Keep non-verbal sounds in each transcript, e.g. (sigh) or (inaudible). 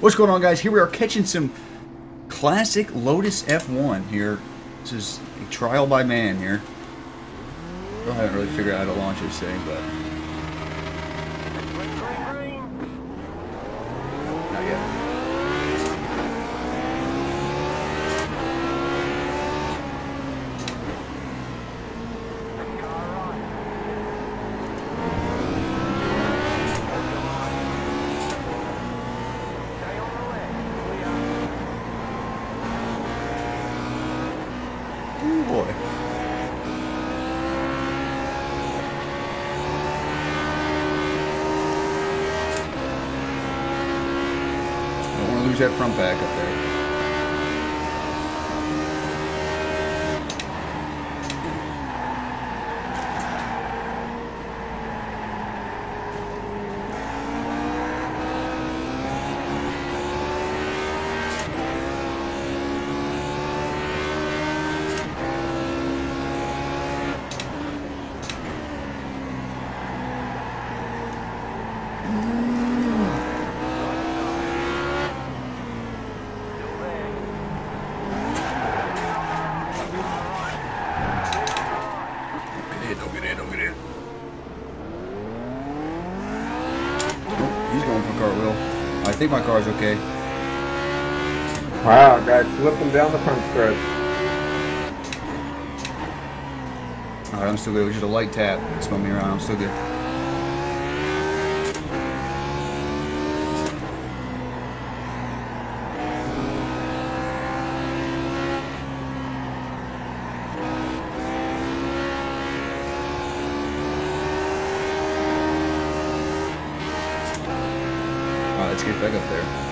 What's going on, guys? Here we are catching some classic Lotus F1 here. This is a trial by man here. Still haven't really figured out how to launch this thing, but... Not yet. Ooh, boy. Don't want to lose that front back up there. Don't get in, don't get in, don't get in. Oh, he's going for a cartwheel. I think my car's okay. Wow, guys slipping down the front stretch. Alright, I'm still good. Was just a light tap. Spun me around. I'm still good. Alright, let's get back up there.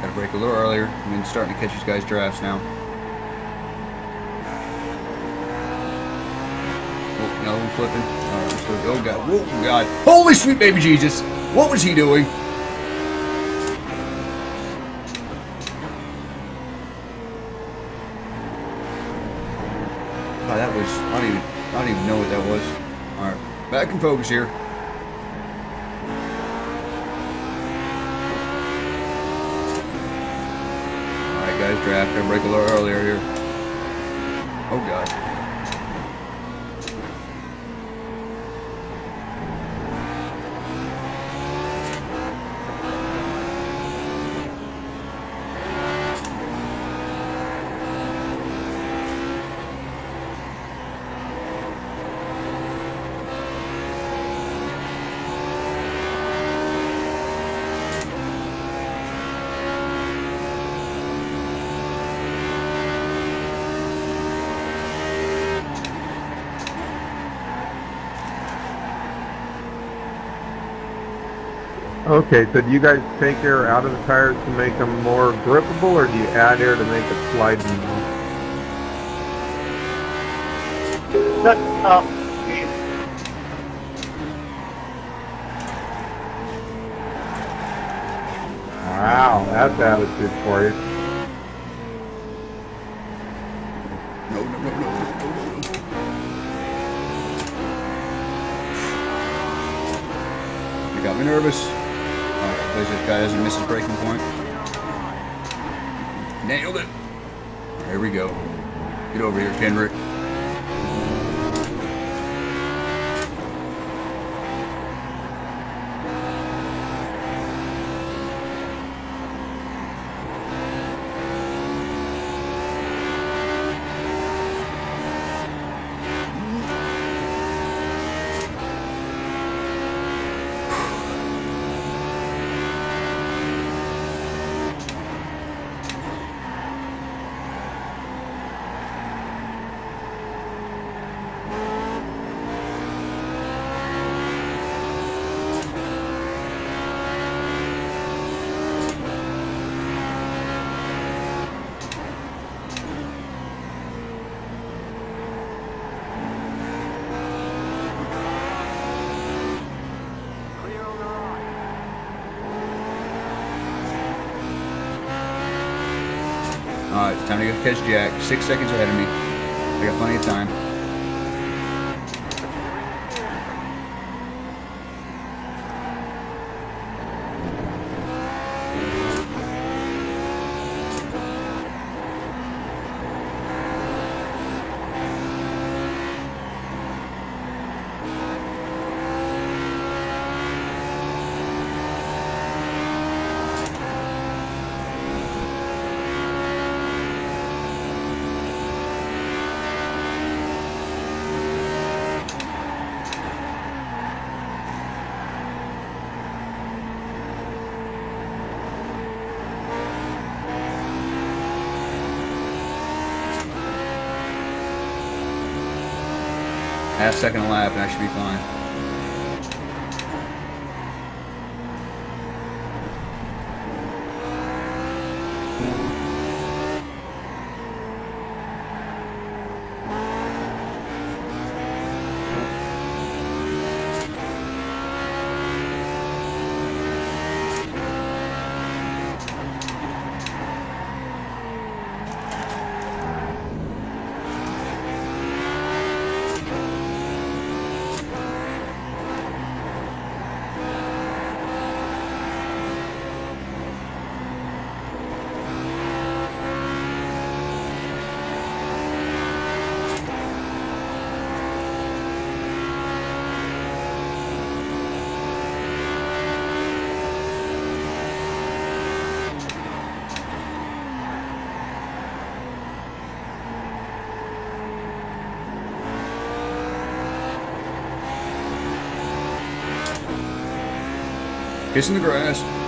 Gotta brake a little earlier. I mean, starting to catch these guys' drafts now. Oh, no, I'm flipping. I'm still, oh god, oh god. Holy sweet baby Jesus! What was he doing? God, that was, I don't even, I don't even know what that was. Alright, back in focus here. Alright guys, draft. Gotta brake a little earlier here. Oh god. Okay, so do you guys take air out of the tires to make them more grippable, or do you add air to make it slide more? Look, um, Wow, that's attitude for you. No, no, no, no, no, no, no. You got me nervous. This guy doesn't miss his braking point. Nailed it. There we go. Get over here, Kendrick. Time to go catch Jack. Six seconds ahead of me. I got plenty of time. Half second lap and I should be fine. Kissing the grass.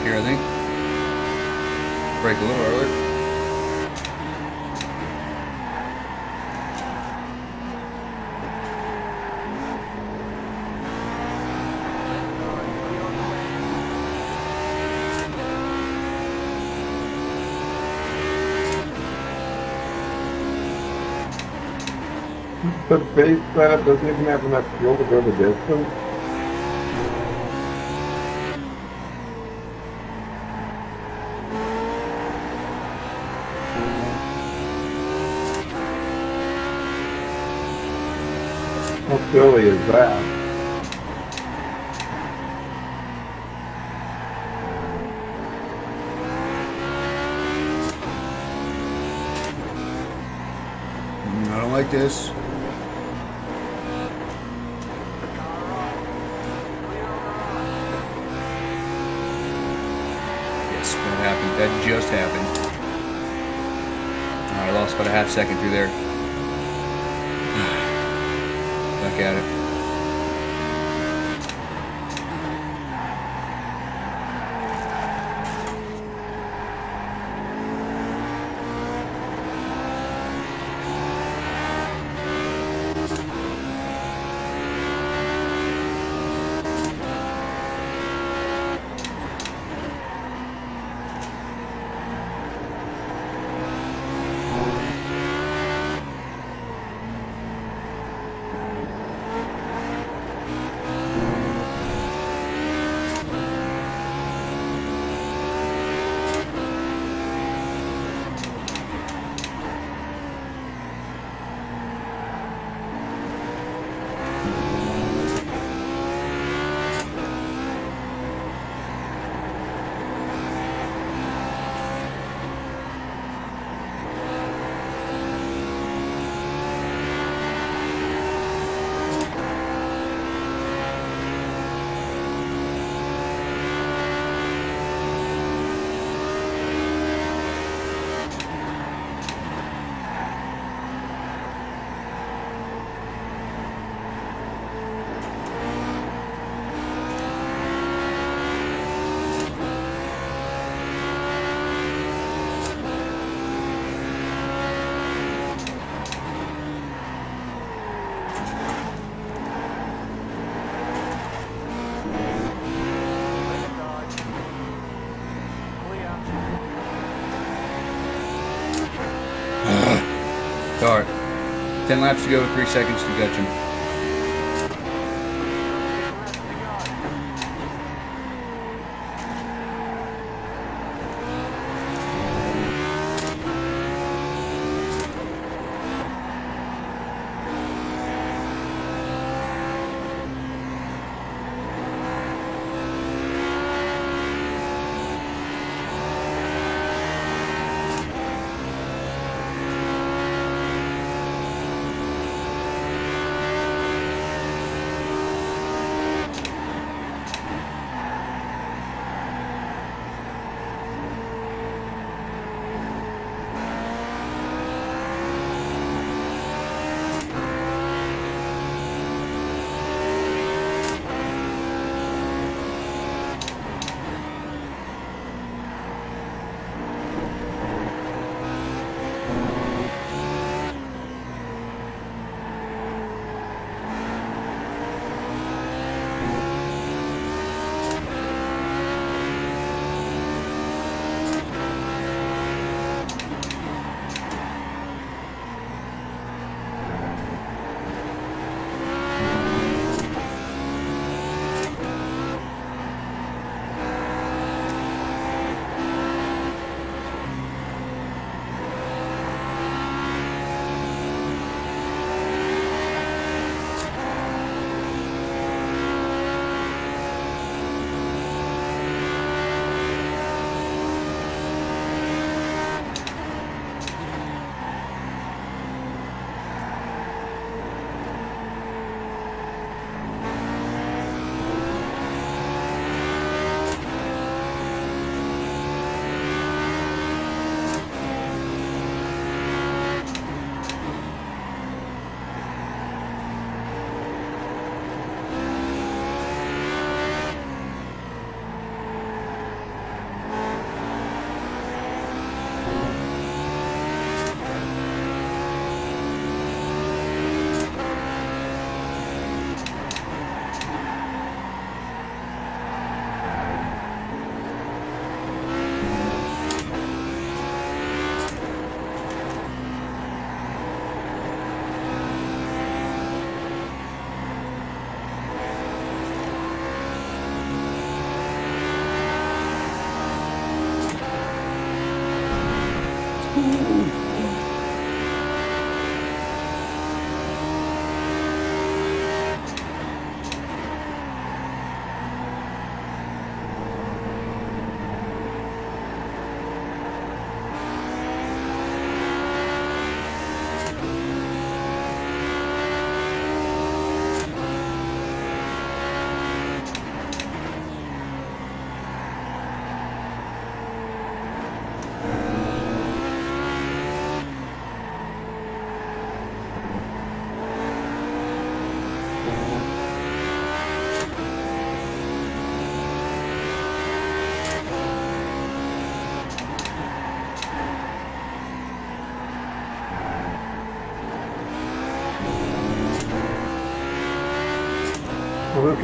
Here, I think. Brake a little earlier. The base setup doesn't even have enough fuel to go the distance. Silly is that? I don't like this. Yes, that happened. That just happened. I lost about a half second through there. Back at it. 10 laps to go, 3 seconds to catch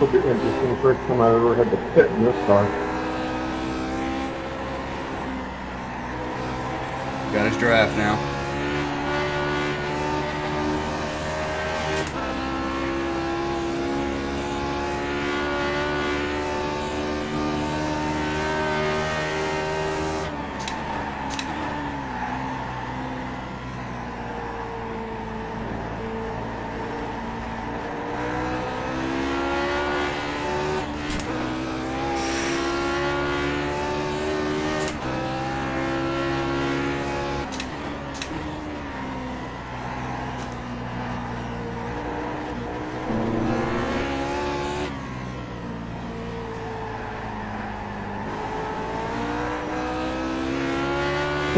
will be interesting. First time I've ever had to pit in this car. Got his draft now.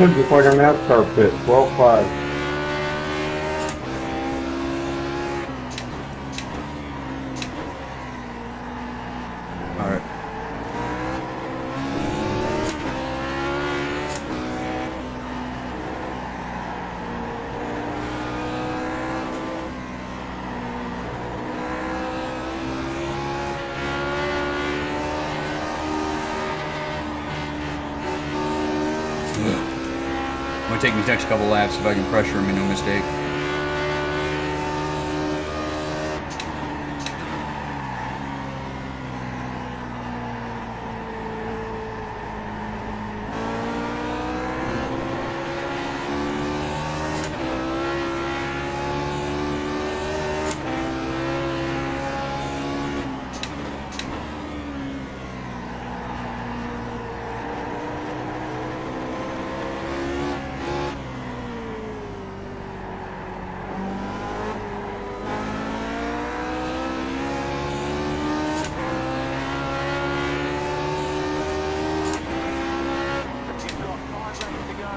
Just like a NASCAR pit, 12-5. All right. Take these next couple laps if I can pressure him, and no mistake. You've got five laps to go.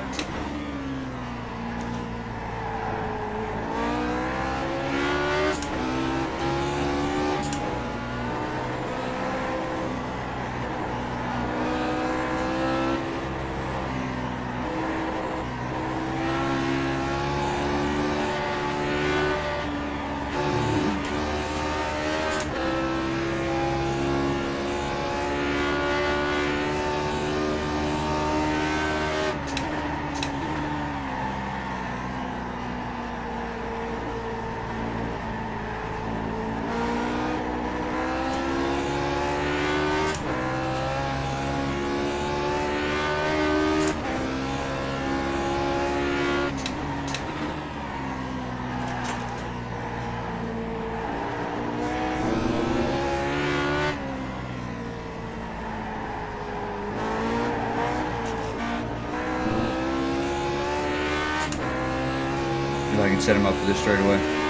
If I can set him up for this straight away.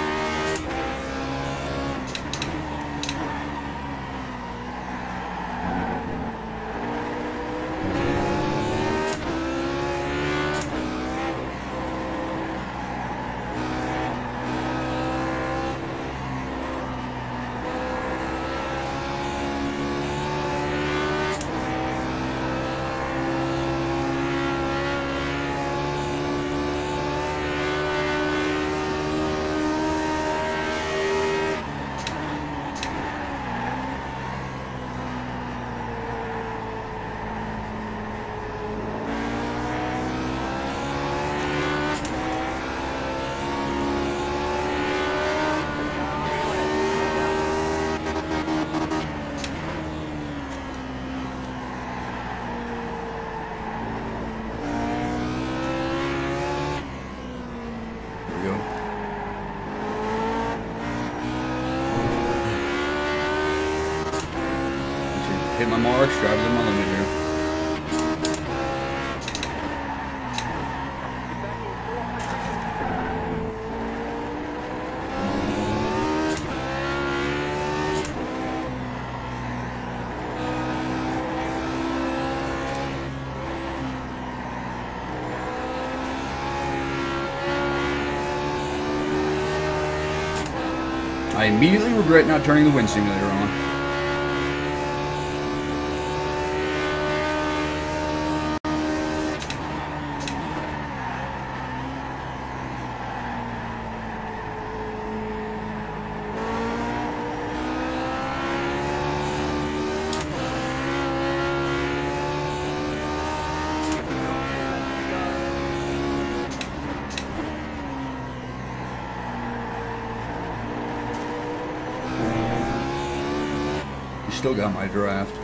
go. Hit my marks, drive to the millimeter. Immediately regret not turning the wind simulator on. You still got my draft.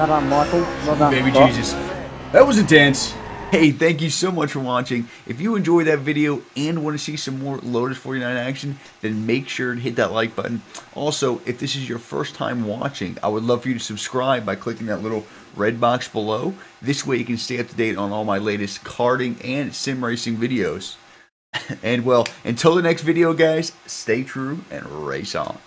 Era moto do da Baby Jesus. That was intense. Hey, thank you so much for watching. If you enjoyed that video and want to see some more Lotus 49 action, then make sure to hit that like button. Also, if this is your first time watching, I would love for you to subscribe by clicking that little red box below. This way you can stay up to date on all my latest karting and sim racing videos. (laughs) and well, until the next video, guys, stay true and race on.